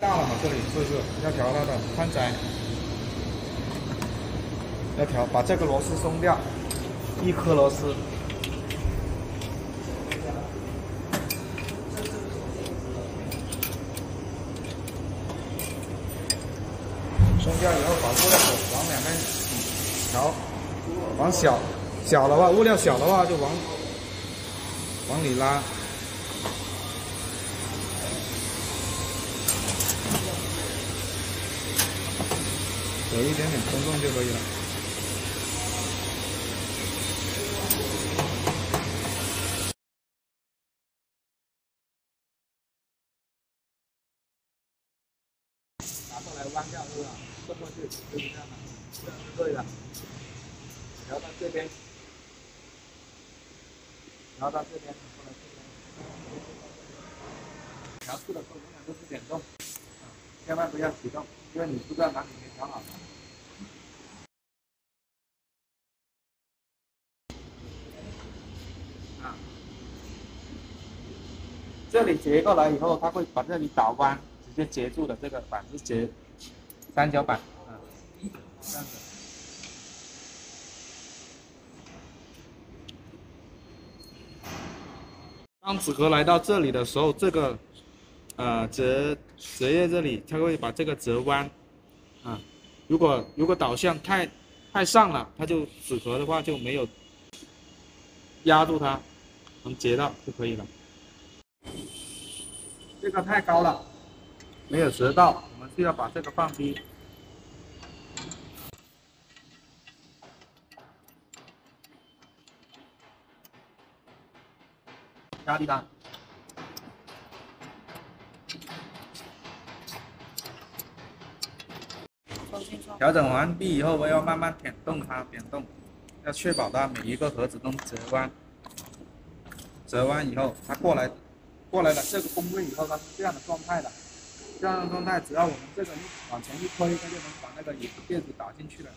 大了嘛，这里是不是要调它的宽窄？要调，把这个螺丝松掉，一颗螺丝。松掉以后，把物料往两边调，往小小的话，物料小的话就往往里拉。一点点松动就可以了。拿过来弯掉是吧？顺过去就是这样的，这样是对的。调到这边，调到这边，过来这边。调试的。时候永远都是点动，千万不要启动。因为你不知道哪里没调好。啊，这里截过来以后，它会把这里打弯，直接截住的。这个板是截三角板，啊，这样子。当纸壳来到这里的时候，这个。呃，折折页这里，它会把这个折弯，啊，如果如果导向太太上了，它就纸壳的话就没有压住它，能截到就可以了。这个太高了，没有折到，我们需要把这个放低，压力大。调整完毕以后，我要慢慢点动它，点动，要确保它每一个盒子都折弯。折弯以后，它过来，过来了这个工位以后，它是这样的状态的。这样的状态，只要我们这个一往前一推，它就能把那个影垫子打进去了。